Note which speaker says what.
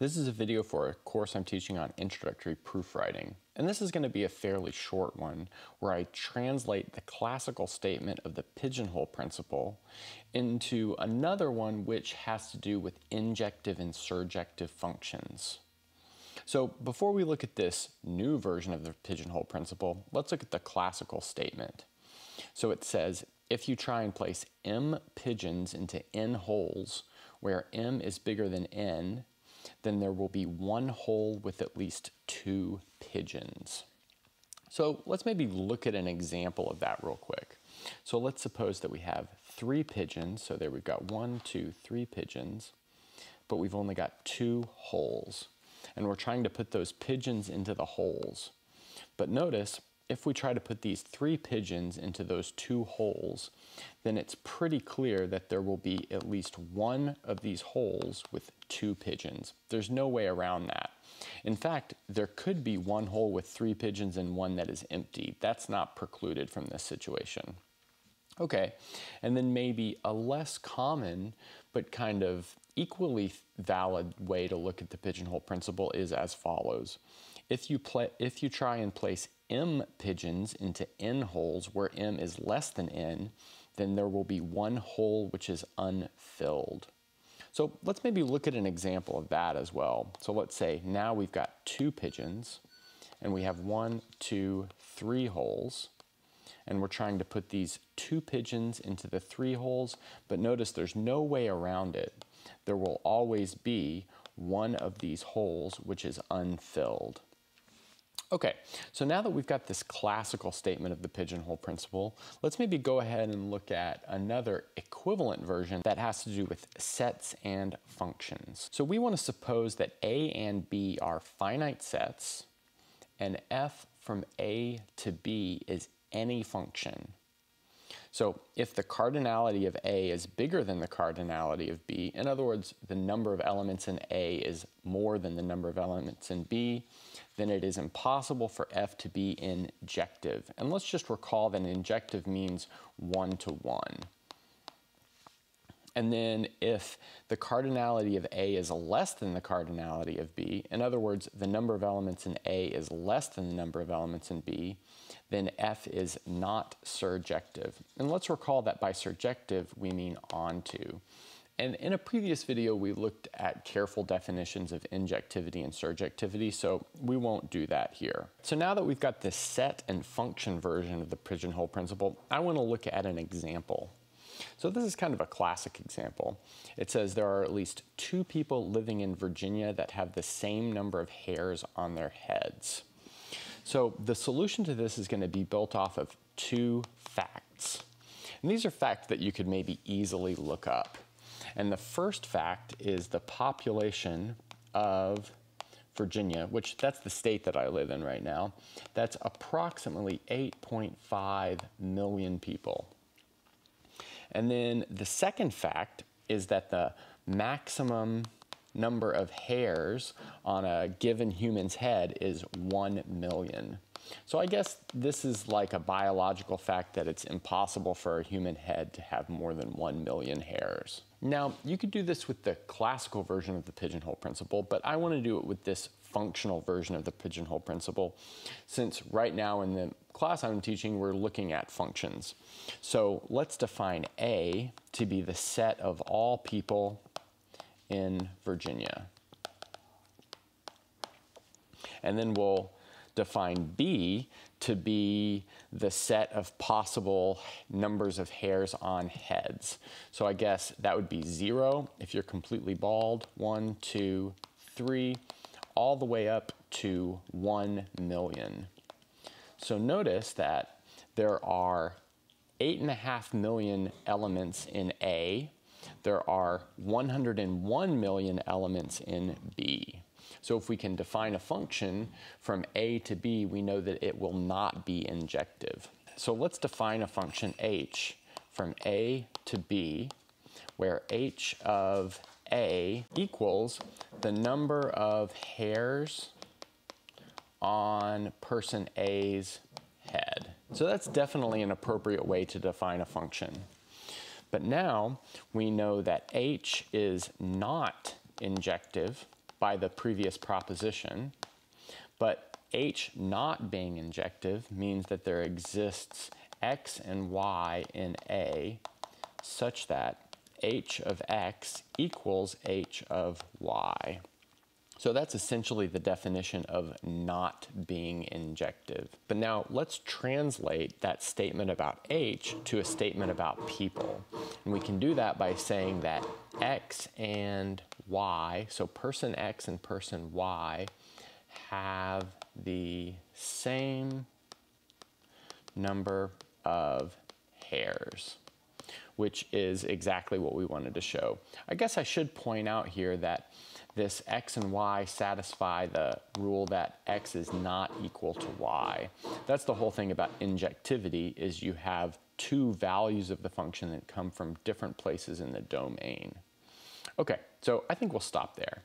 Speaker 1: This is a video for a course I'm teaching on introductory proofwriting. And this is going to be a fairly short one where I translate the classical statement of the pigeonhole principle into another one which has to do with injective and surjective functions. So before we look at this new version of the pigeonhole principle, let's look at the classical statement. So it says, if you try and place m pigeons into n holes where m is bigger than n, then there will be one hole with at least two pigeons. So let's maybe look at an example of that real quick. So let's suppose that we have three pigeons. So there we've got one, two, three pigeons, but we've only got two holes. And we're trying to put those pigeons into the holes. But notice if we try to put these three pigeons into those two holes, then it's pretty clear that there will be at least one of these holes with two pigeons. There's no way around that. In fact, there could be one hole with three pigeons and one that is empty. That's not precluded from this situation. Okay, and then maybe a less common but kind of equally valid way to look at the pigeonhole principle is as follows. If you, play, if you try and place m pigeons into n holes where m is less than n, then there will be one hole which is unfilled. So let's maybe look at an example of that as well. So let's say now we've got two pigeons and we have one, two, three holes and we're trying to put these two pigeons into the three holes, but notice there's no way around it. There will always be one of these holes which is unfilled. Okay, so now that we've got this classical statement of the pigeonhole principle, let's maybe go ahead and look at another equivalent version that has to do with sets and functions. So we want to suppose that A and B are finite sets, and f from A to B is any function. So if the cardinality of A is bigger than the cardinality of B, in other words, the number of elements in A is more than the number of elements in B, then it is impossible for F to be injective. And let's just recall that injective means one to one. And then if the cardinality of A is less than the cardinality of B, in other words, the number of elements in A is less than the number of elements in B, then F is not surjective. And let's recall that by surjective, we mean onto. And in a previous video, we looked at careful definitions of injectivity and surjectivity, so we won't do that here. So now that we've got the set and function version of the pigeonhole principle, I want to look at an example. So this is kind of a classic example. It says there are at least two people living in Virginia that have the same number of hairs on their heads. So the solution to this is going to be built off of two facts. And these are facts that you could maybe easily look up. And the first fact is the population of Virginia, which that's the state that I live in right now, that's approximately 8.5 million people. And then the second fact is that the maximum number of hairs on a given human's head is 1 million. So I guess this is like a biological fact that it's impossible for a human head to have more than 1 million hairs. Now, you could do this with the classical version of the pigeonhole principle, but I want to do it with this functional version of the pigeonhole principle, since right now in the class I'm teaching, we're looking at functions. So let's define A to be the set of all people in Virginia. And then we'll define B to be the set of possible numbers of hairs on heads. So I guess that would be zero if you're completely bald, one, two, three, all the way up to one million. So notice that there are eight and a half million elements in A. There are 101 million elements in B. So if we can define a function from A to B, we know that it will not be injective. So let's define a function h from A to B, where h of A equals the number of hairs on person A's head. So that's definitely an appropriate way to define a function. But now we know that h is not injective by the previous proposition. But h not being injective means that there exists x and y in A such that h of x equals h of y. So that's essentially the definition of not being injective. But now let's translate that statement about H to a statement about people. And we can do that by saying that X and Y, so person X and person Y, have the same number of hairs which is exactly what we wanted to show. I guess I should point out here that this x and y satisfy the rule that x is not equal to y. That's the whole thing about injectivity is you have two values of the function that come from different places in the domain. Okay, so I think we'll stop there.